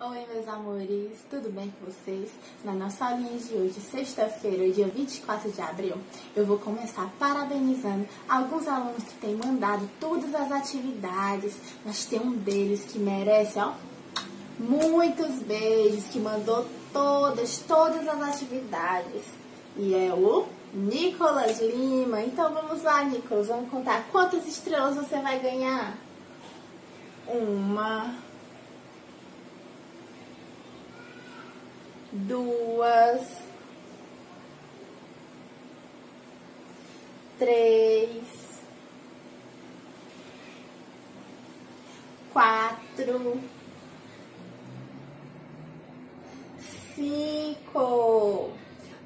Oi, meus amores, tudo bem com vocês? Na nossa aulinha de hoje, sexta-feira, dia 24 de abril, eu vou começar parabenizando alguns alunos que têm mandado todas as atividades, mas tem um deles que merece, ó, muitos beijos, que mandou todas, todas as atividades. E é o Nicolas Lima. Então vamos lá, Nicolas, vamos contar quantas estrelas você vai ganhar? Uma duas, três, quatro, cinco.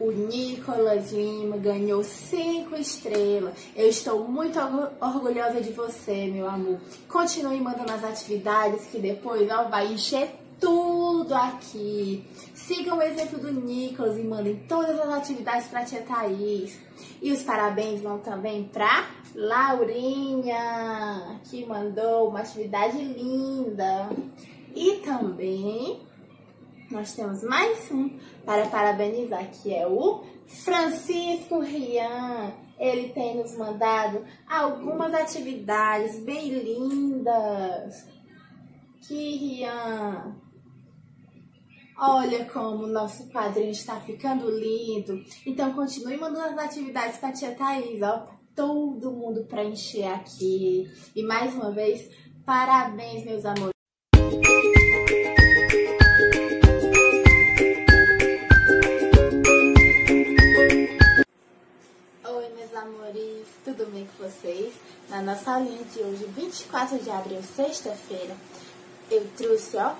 O Nicolas Lima ganhou cinco estrelas. Eu estou muito orgulhosa de você, meu amor. Continue mandando as atividades que depois ó, vai encher tudo aqui. Sigam o exemplo do Nicolas e mandem todas as atividades para tia Thaís. E os parabéns vão também para Laurinha, que mandou uma atividade linda. E também nós temos mais um para parabenizar, que é o Francisco Rian. Ele tem nos mandado algumas atividades bem lindas. Que Rian Olha como o nosso quadrinho está ficando lindo. Então continue mandando as atividades para a tia Thaís, ó. Todo mundo preencher aqui. E mais uma vez, parabéns, meus amores. Oi, meus amores, tudo bem com vocês? Na nossa aulinha de hoje, 24 de abril, sexta-feira, eu trouxe, ó,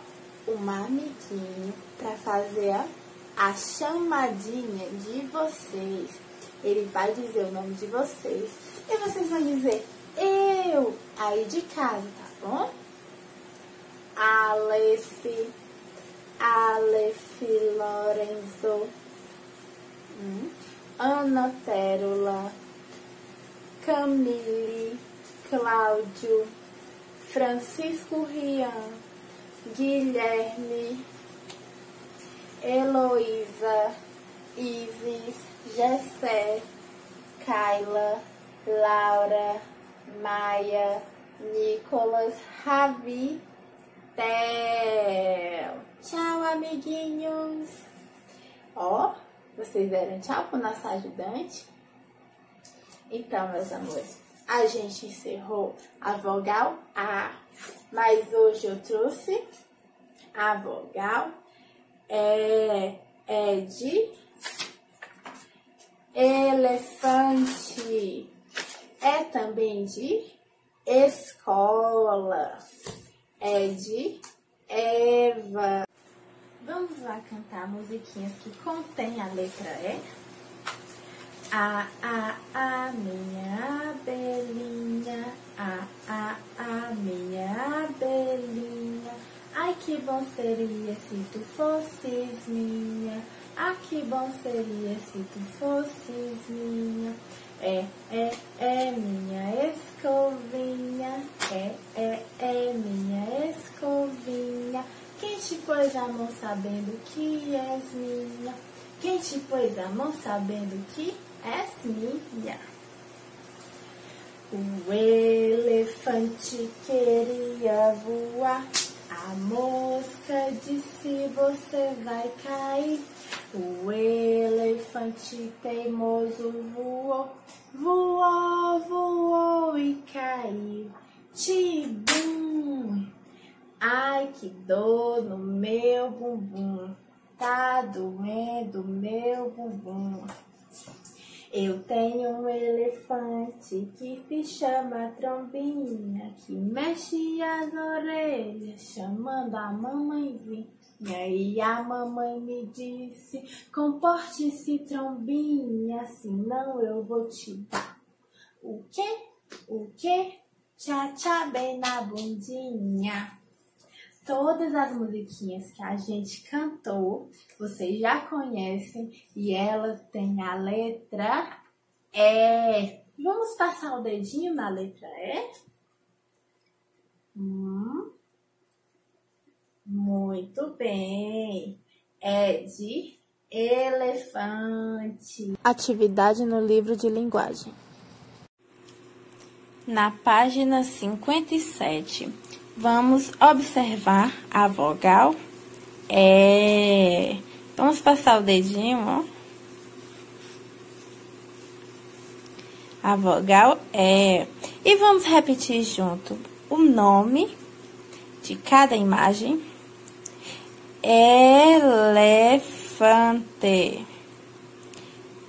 uma amiguinho para fazer a chamadinha de vocês. Ele vai dizer o nome de vocês e vocês vão dizer eu aí de casa, tá bom? Aleph, Aleph Lorenzo, hum, Ana Pérola, Camille, Cláudio, Francisco Rian, Guilherme, Heloísa, Isis, Jessé, Kaila, Laura, Maia, Nicolas, Ravi, Tel. Tchau, amiguinhos. Ó, vocês deram tchau pro nosso ajudante? Então, meus amores, a gente encerrou a vogal A. Mas hoje eu trouxe a vogal é, é de elefante. É também de escola. É de Eva. Vamos lá cantar musiquinhas que contém a letra E? A, a, a, minha abelhinha, a, a, a, minha abelhinha. Ai, que bom seria se tu fosses minha. Ah, que bom seria se tu fosses minha. É, é, é minha escovinha. É, é, é minha escovinha. Quem te pôs a mão sabendo que és minha? Quem te pôs a mão sabendo que és minha? O elefante queria voar. A mosca disse você vai cair. O elefante teimoso voou, voou, voou e caiu. Tibum! Ai, que dor no meu bumbum, tá doendo meu bumbum. Eu tenho um elefante que se chama Trombinha, que mexe as orelhas, chamando a mamãezinha. E a mamãe me disse: comporte-se, Trombinha, senão eu vou te dar. O quê? O quê? Tchá, tchá, bem na bundinha. Todas as musiquinhas que a gente cantou, vocês já conhecem e ela tem a letra E. Vamos passar o dedinho na letra E? Hum. Muito Muito bem. É de elefante. Atividade no livro de linguagem. Na página 57, vamos observar a vogal é. Vamos passar o dedinho, ó. A vogal é. E vamos repetir junto o nome de cada imagem. Elefante.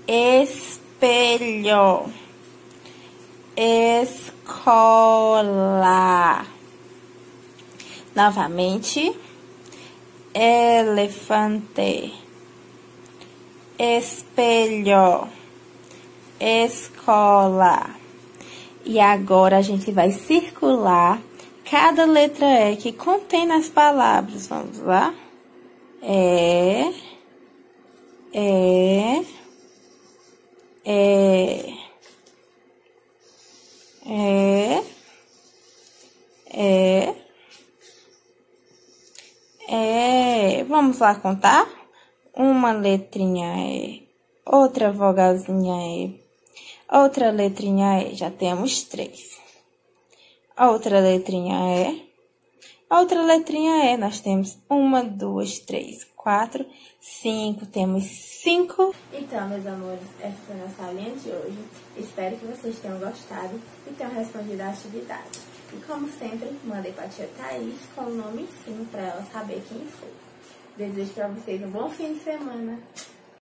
Espelho. Escola. Novamente. Elefante. Espelho. Escola. E agora a gente vai circular cada letra E que contém nas palavras. Vamos lá? É. É. É. É. É. Vamos lá contar? Uma letrinha E, outra vogalzinha E, outra letrinha E, já temos três. Outra letrinha E, outra letrinha E, nós temos uma, duas, três, quatro, cinco, temos cinco. Então, meus amores, essa foi a nossa aulinha de hoje. Espero que vocês tenham gostado e tenham respondido a atividade. E como sempre, mandei para a tia Thaís com o nome cima para ela saber quem foi. Desejo para vocês um bom fim de semana.